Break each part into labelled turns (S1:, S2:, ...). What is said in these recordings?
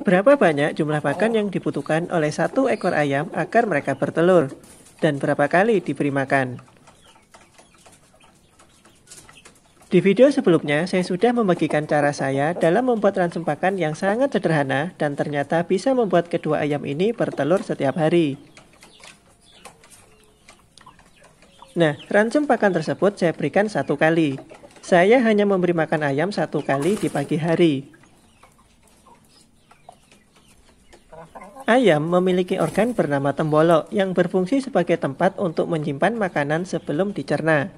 S1: Berapa banyak jumlah pakan yang dibutuhkan oleh satu ekor ayam agar mereka bertelur? Dan berapa kali diberi makan? Di video sebelumnya, saya sudah membagikan cara saya dalam membuat ransum pakan yang sangat sederhana dan ternyata bisa membuat kedua ayam ini bertelur setiap hari. Nah, ransum pakan tersebut saya berikan satu kali. Saya hanya memberi makan ayam satu kali di pagi hari. Ayam memiliki organ bernama tembolok yang berfungsi sebagai tempat untuk menyimpan makanan sebelum dicerna.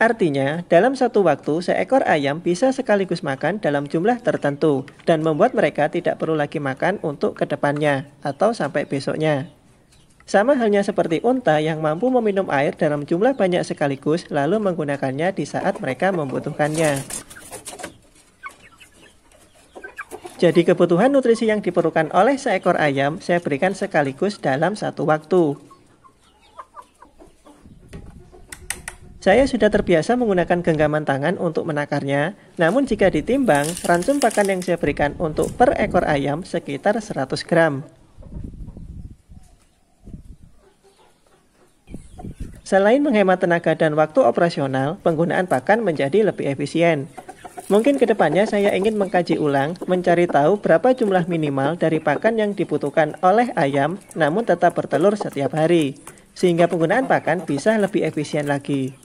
S1: Artinya, dalam satu waktu seekor ayam bisa sekaligus makan dalam jumlah tertentu dan membuat mereka tidak perlu lagi makan untuk ke depannya atau sampai besoknya. Sama halnya seperti unta yang mampu meminum air dalam jumlah banyak sekaligus lalu menggunakannya di saat mereka membutuhkannya. Jadi kebutuhan nutrisi yang diperlukan oleh seekor ayam saya berikan sekaligus dalam satu waktu. Saya sudah terbiasa menggunakan genggaman tangan untuk menakarnya, namun jika ditimbang, ransum pakan yang saya berikan untuk per ekor ayam sekitar 100 gram. Selain menghemat tenaga dan waktu operasional, penggunaan pakan menjadi lebih efisien. Mungkin ke depannya saya ingin mengkaji ulang, mencari tahu berapa jumlah minimal dari pakan yang dibutuhkan oleh ayam, namun tetap bertelur setiap hari, sehingga penggunaan pakan bisa lebih efisien lagi.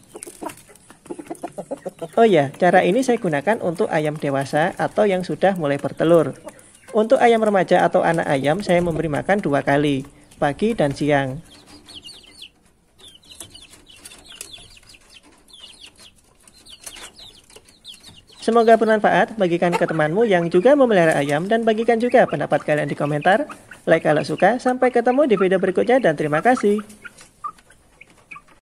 S1: Oh ya, cara ini saya gunakan untuk ayam dewasa atau yang sudah mulai bertelur. Untuk ayam remaja atau anak ayam, saya memberi makan dua kali, pagi dan siang. Semoga bermanfaat, bagikan ke temanmu yang juga memelihara ayam dan bagikan juga pendapat kalian di komentar. Like kalau suka, sampai ketemu di video berikutnya dan terima kasih.